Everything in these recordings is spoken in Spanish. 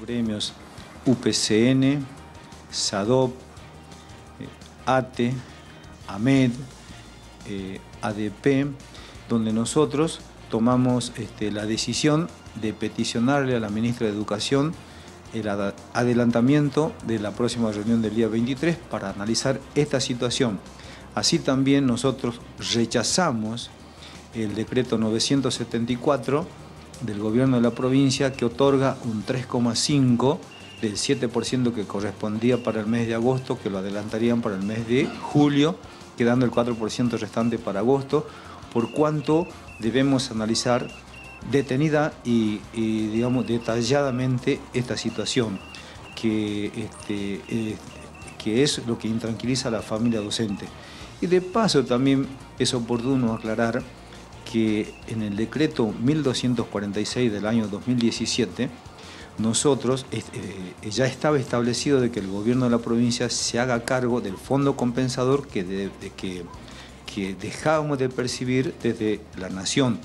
Gremios UPCN, SADOP, eh, ATE, AMED, eh, ADP, donde nosotros tomamos este, la decisión de peticionarle a la ministra de Educación el adelantamiento de la próxima reunión del día 23 para analizar esta situación. Así también nosotros rechazamos el decreto 974 del gobierno de la provincia que otorga un 3,5 del 7% que correspondía para el mes de agosto, que lo adelantarían para el mes de julio, quedando el 4% restante para agosto, por cuanto debemos analizar detenida y, digamos, detalladamente esta situación, que, este, eh, que es lo que intranquiliza a la familia docente. Y de paso también es oportuno aclarar que en el decreto 1246 del año 2017, nosotros eh, ya estaba establecido de que el gobierno de la provincia se haga cargo del fondo compensador que, que dejábamos de percibir desde la nación.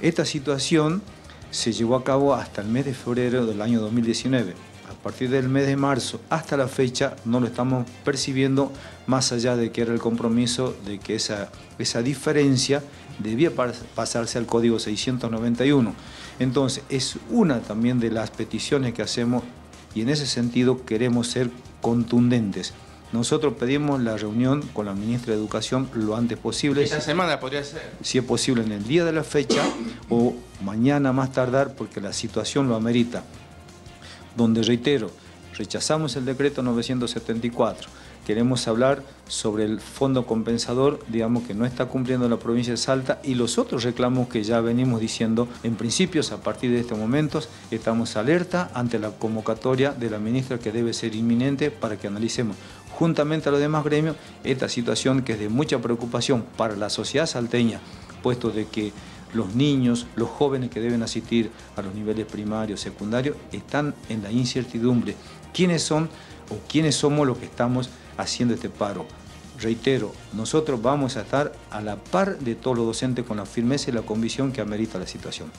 Esta situación se llevó a cabo hasta el mes de febrero del año 2019. A partir del mes de marzo hasta la fecha no lo estamos percibiendo más allá de que era el compromiso de que esa, esa diferencia debía pasarse al código 691. Entonces, es una también de las peticiones que hacemos y en ese sentido queremos ser contundentes. Nosotros pedimos la reunión con la ministra de Educación lo antes posible. ¿Esta semana podría ser? Si es posible en el día de la fecha o mañana más tardar porque la situación lo amerita. Donde reitero, rechazamos el decreto 974 queremos hablar sobre el fondo compensador, digamos que no está cumpliendo la provincia de Salta y los otros reclamos que ya venimos diciendo, en principios a partir de estos momentos estamos alerta ante la convocatoria de la ministra que debe ser inminente para que analicemos juntamente a los demás gremios esta situación que es de mucha preocupación para la sociedad salteña, puesto de que los niños, los jóvenes que deben asistir a los niveles primarios, secundarios, están en la incertidumbre. ¿Quiénes son o quiénes somos los que estamos haciendo este paro. Reitero, nosotros vamos a estar a la par de todos los docentes con la firmeza y la convicción que amerita la situación.